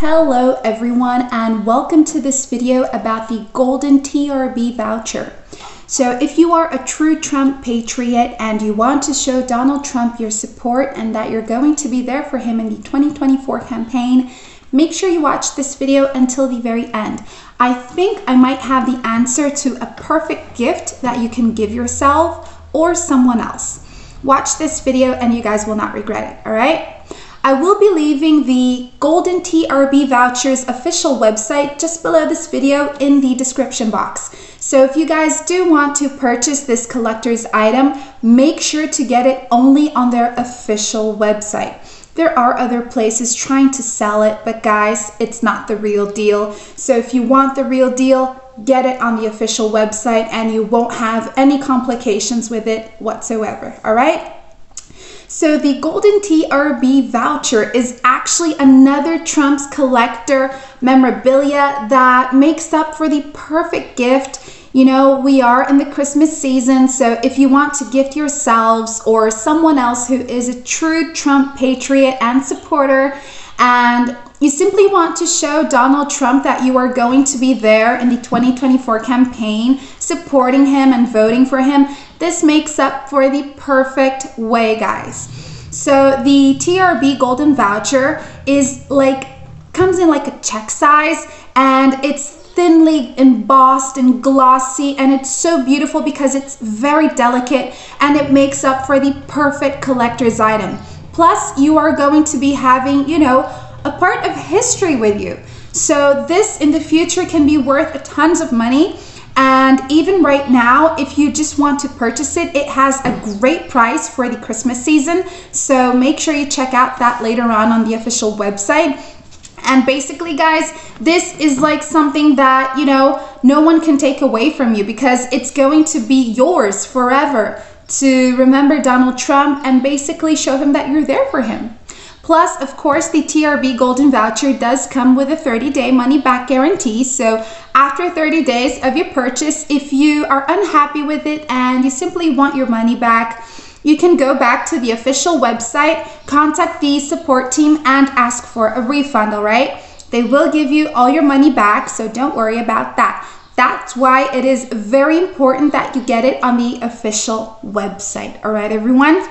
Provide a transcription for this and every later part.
Hello everyone and welcome to this video about the Golden TRB voucher. So if you are a true Trump patriot and you want to show Donald Trump your support and that you're going to be there for him in the 2024 campaign, make sure you watch this video until the very end. I think I might have the answer to a perfect gift that you can give yourself or someone else. Watch this video and you guys will not regret it, all right? I will be leaving the Golden TRB Vouchers official website just below this video in the description box. So if you guys do want to purchase this collector's item, make sure to get it only on their official website. There are other places trying to sell it, but guys, it's not the real deal. So if you want the real deal, get it on the official website and you won't have any complications with it whatsoever, all right? So the Golden TRB voucher is actually another Trump's collector memorabilia that makes up for the perfect gift. You know, we are in the Christmas season, so if you want to gift yourselves or someone else who is a true Trump patriot and supporter, and you simply want to show Donald Trump that you are going to be there in the 2024 campaign, supporting him and voting for him, this makes up for the perfect way, guys. So the TRB Golden Voucher is like, comes in like a check size and it's thinly embossed and glossy and it's so beautiful because it's very delicate and it makes up for the perfect collector's item. Plus, you are going to be having, you know, a part of history with you. So this in the future can be worth tons of money and even right now, if you just want to purchase it, it has a great price for the Christmas season. So make sure you check out that later on on the official website. And basically, guys, this is like something that, you know, no one can take away from you because it's going to be yours forever to remember Donald Trump and basically show him that you're there for him. Plus, of course, the TRB Golden Voucher does come with a 30-day money-back guarantee. So after 30 days of your purchase, if you are unhappy with it and you simply want your money back, you can go back to the official website, contact the support team, and ask for a refund, all right? They will give you all your money back, so don't worry about that. That's why it is very important that you get it on the official website, all right, everyone?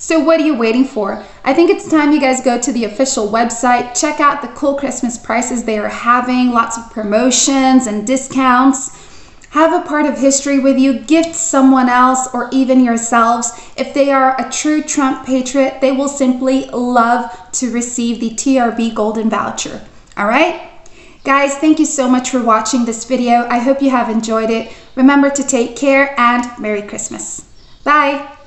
So what are you waiting for? I think it's time you guys go to the official website, check out the cool Christmas prices they are having, lots of promotions and discounts. Have a part of history with you, gift someone else or even yourselves. If they are a true Trump patriot, they will simply love to receive the TRB Golden Voucher. All right? Guys, thank you so much for watching this video. I hope you have enjoyed it. Remember to take care and Merry Christmas. Bye.